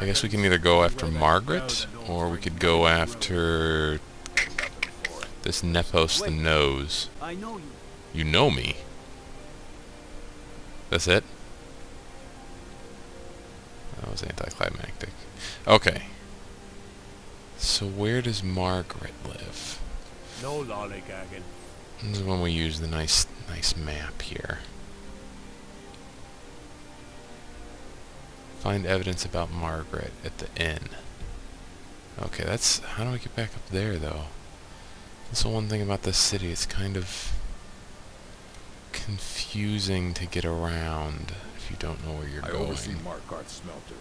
I guess we can either go after Margaret, or we could go after this Nepos the Nose. You. You know me. That's it? That was anticlimactic. Okay. So where does Margaret live? No lollygagging. This is when we use the nice nice map here. Find evidence about Margaret at the inn. Okay, that's... How do I get back up there, though? That's the one thing about this city. It's kind of confusing to get around if you don't know where you're I going. oversee Markarth's smelter.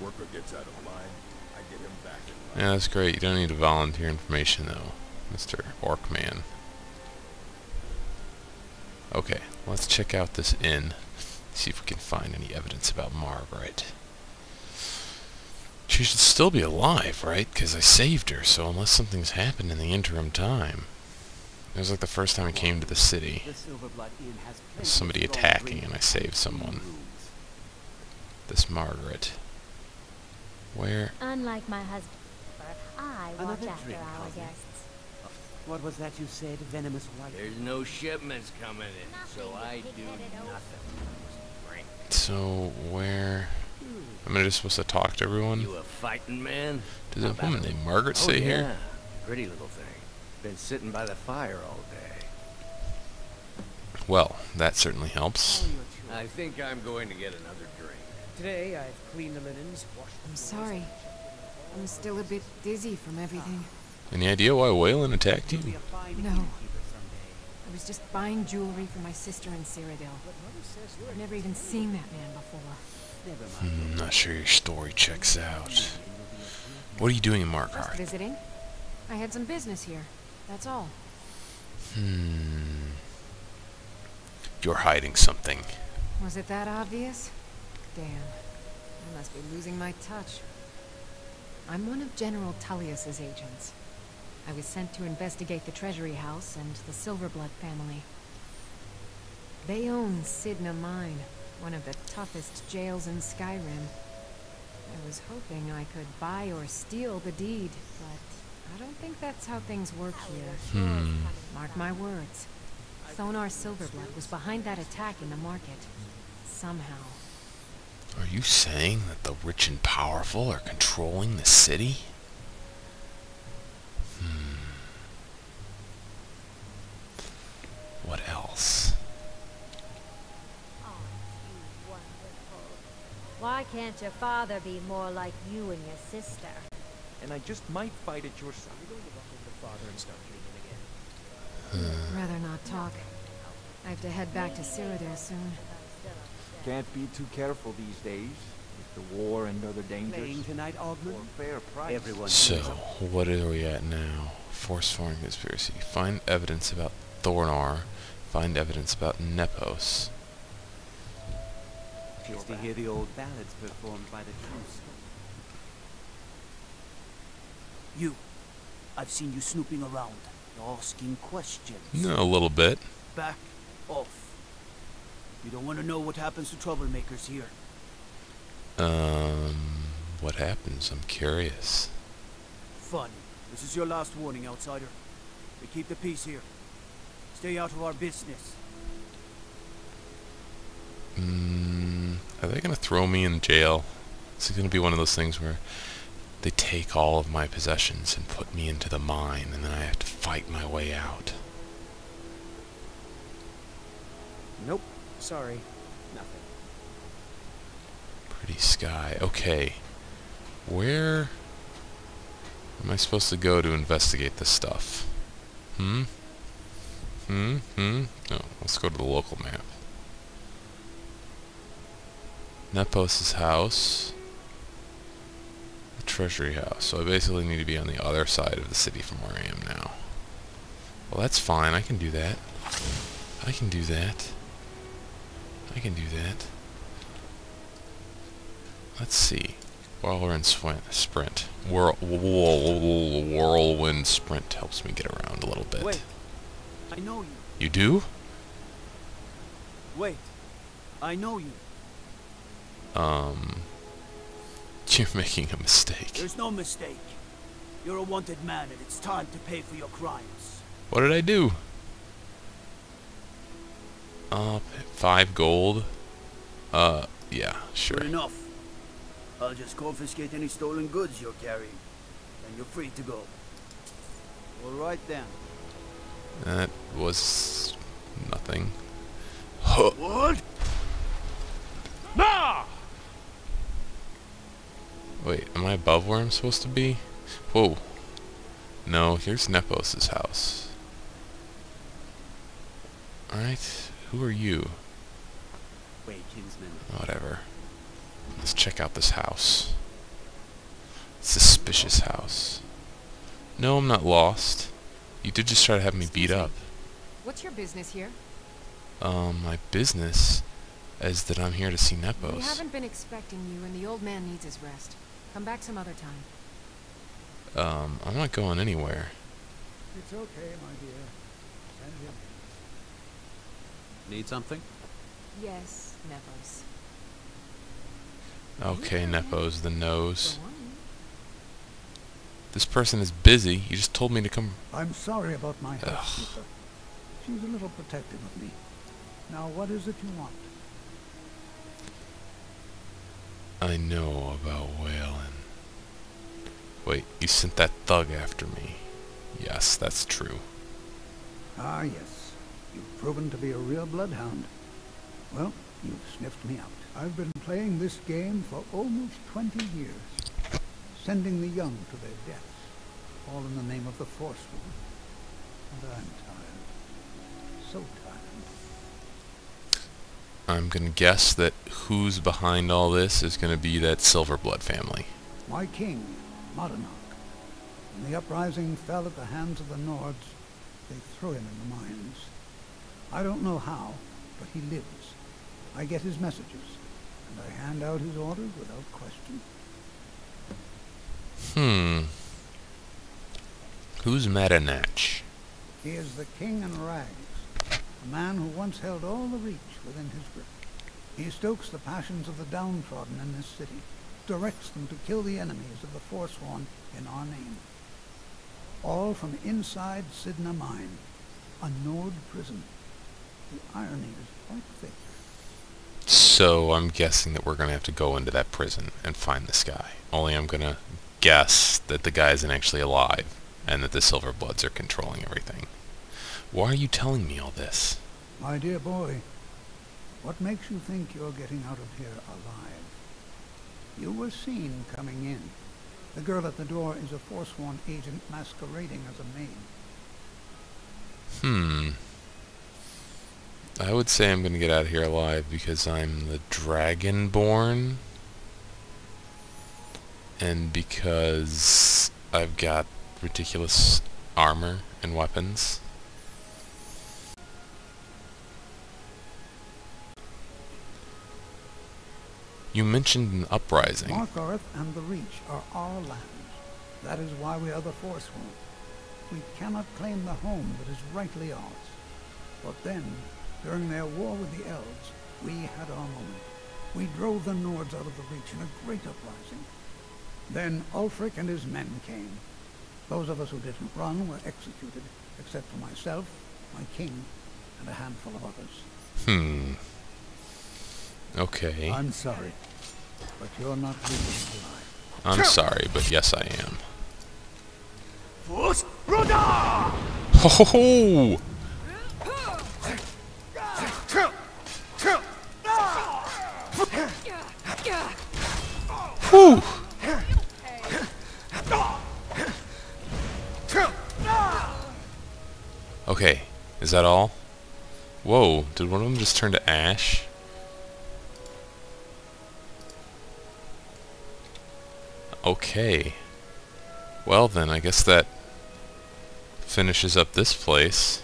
Worker gets out of line. I get him back in line. Yeah, that's great. You don't need to volunteer information, though, Mr. Orkman. Okay, let's check out this inn. See if we can find any evidence about Margaret. She should still be alive, right? Because I saved her, so unless something's happened in the interim time. It was like the first time I came to the city. The Silverblood Inn has plenty There's somebody attacking and I saved someone. This Margaret. Where? Unlike my husband, I watch Another after drink, our Cosmo. guests. What was that you said, venomous white? There's no shipments coming in, so I do nothing. So, where... Am just supposed to talk to everyone? You a fighting man? Does a woman named Margaret oh, stay yeah. here? Pretty little thing. Been sitting by the fire all day. Well, that certainly helps. I think I'm going to get another drink. Today I've cleaned the linens, washed the I'm sorry. I'm still a bit dizzy from everything. Ah. Any idea why Weylin attacked you? You'll be a fine No. I was just buying jewelry for my sister in Cyrodiil. I've never even seen that man before. Hmm, I'm not sure your story checks out. What are you doing in Just visiting. I had some business here. That's all. Hmm. You're hiding something. Was it that obvious? Damn. I must be losing my touch. I'm one of General Tullius's agents. I was sent to investigate the Treasury House and the Silverblood family. They own Cidhna Mine, one of the toughest jails in Skyrim. I was hoping I could buy or steal the deed, but I don't think that's how things work here. Hmm. Mark my words. Thonar Silverblood was behind that attack in the market. Somehow. Are you saying that the rich and powerful are controlling the city? Hmm. What else? Oh, you wonderful. Why can't your father be more like you and your sister? and I just might fight at your side. Rather not talk. I have to head back to Cyrodiil soon. Can't be too careful these days with the war and other Playing dangers. tonight, Ogmund? Fair price. Everyone So, what are we at now? Force foreign conspiracy. Find evidence about Thornar. Find evidence about Nepos. Just to hear the old ballads performed by the troops. You. I've seen you snooping around, asking questions. No, a little bit. Back off. You don't want to know what happens to troublemakers here. Um, what happens? I'm curious. Fun. This is your last warning, outsider. We keep the peace here. Stay out of our business. Mm, are they gonna throw me in jail? Is it gonna be one of those things where they take all of my possessions and put me into the mine, and then I have to fight my way out? Nope. Sorry. Nothing. Pretty sky. Okay. Where am I supposed to go to investigate this stuff? Hmm? Hmm? Hmm? No, let's go to the local map. Nepos' house. The treasury house. So I basically need to be on the other side of the city from where I am now. Well, that's fine. I can do that. I can do that. I can do that. Let's see. Whirlwind sprint. Whirl, whirl, whirlwind sprint helps me get around a little bit. Wait. I know you. You do? Wait. I know you. Um. You're making a mistake. There's no mistake. You're a wanted man, and it's time to pay for your crimes. What did I do? Uh, five gold. Uh, yeah, sure. Good enough. I'll just confiscate any stolen goods you're carrying, and you're free to go. All right then. That was nothing. Huh. What? Wait, am I above where I'm supposed to be? Whoa. No, here's Nepos' house. Alright, who are you? Wait, kinsman. Whatever. Let's check out this house. Suspicious house. No, I'm not lost. You did just try to have me beat up. What's your business here? Um, my business is that I'm here to see Nepos. We Nepos. haven't been expecting you, and the old man needs his rest. Come back some other time. Um, I'm not going anywhere. It's okay, my dear. Send him. Need something? Yes, Nevos. Okay, Nepos, the nose. This person is busy. You just told me to come. I'm sorry about my housekeeper. She's a little protective of me. Now, what is it you want? I know about Weylin. Wait, you sent that thug after me. Yes, that's true. Ah, yes. You've proven to be a real bloodhound. Well, you've sniffed me out. I've been playing this game for almost 20 years, sending the young to their deaths, all in the name of the Forsworn. And I'm tired. So tired. I'm gonna guess that who's behind all this is gonna be that Silverblood family. My king, Madanach. When the uprising fell at the hands of the Nords, they threw him in the mines. I don't know how, but he lives. I get his messages, and I hand out his orders without question. Hmm. Who's Madanach? He is the king in rags, a man who once held all the reach within his grip. He stokes the passions of the downtrodden in this city, directs them to kill the enemies of the Forsworn in our name. All from inside Cidhna Mine, a Nord prison. The irony is quite thick. So I'm guessing that we're gonna have to go into that prison and find this guy. Only I'm gonna guess that the guy isn't actually alive and that the Silverbloods are controlling everything. Why are you telling me all this? My dear boy, what makes you think you're getting out of here alive? You were seen coming in. The girl at the door is a Forsworn agent masquerading as a maid. Hmm. I would say I'm gonna get out of here alive because I'm the Dragonborn. And because I've got ridiculous armor and weapons. You mentioned an uprising. Markarth and the Reach are our lands. That is why we are the Forsworn. We cannot claim the home that is rightly ours. But then, during their war with the Elves, we had our moment. We drove the Nords out of the Reach in a great uprising. Then Ulfric and his men came. Those of us who didn't run were executed, except for myself, my king, and a handful of others. Hmm. Okay. I'm sorry, but you're not really alive. I'm sorry, but yes I am. Ho ho ho! Whew! Okay, is that all? Whoa, did one of them just turn to ash? Okay. Well then, I guess that finishes up this place.